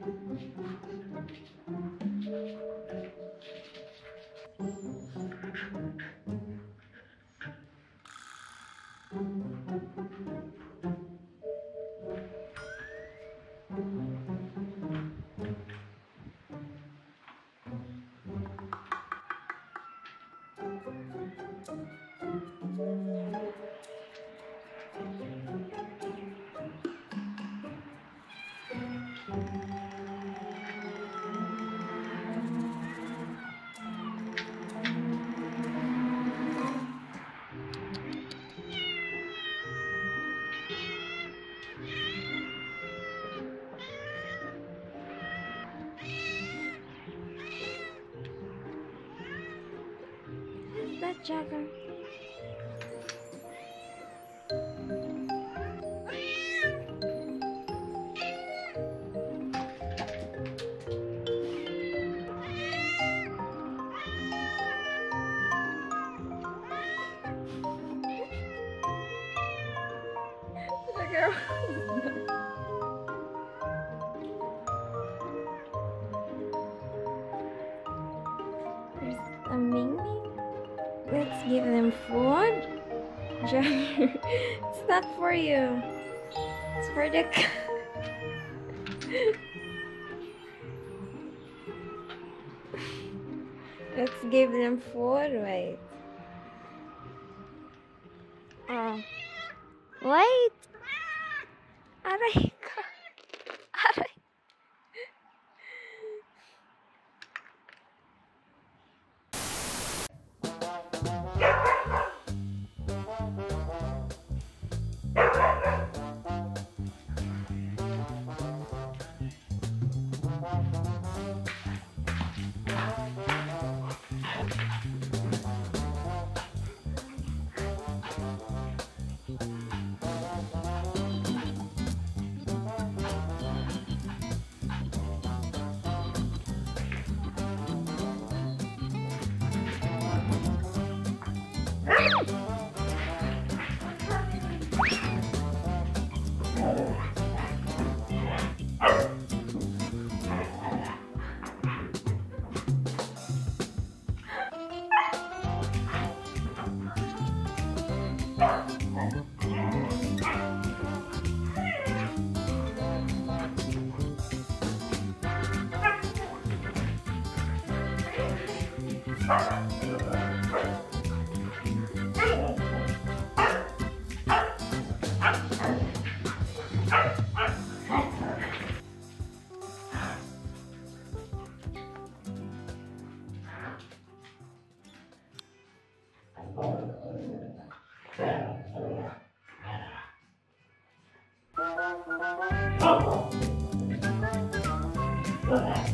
Is that? Jagger. There's a Ming. Let's give them food. It's not for you. It's for the. Let's give them food. Wait. Oh. Wait. Aray All right. Fight!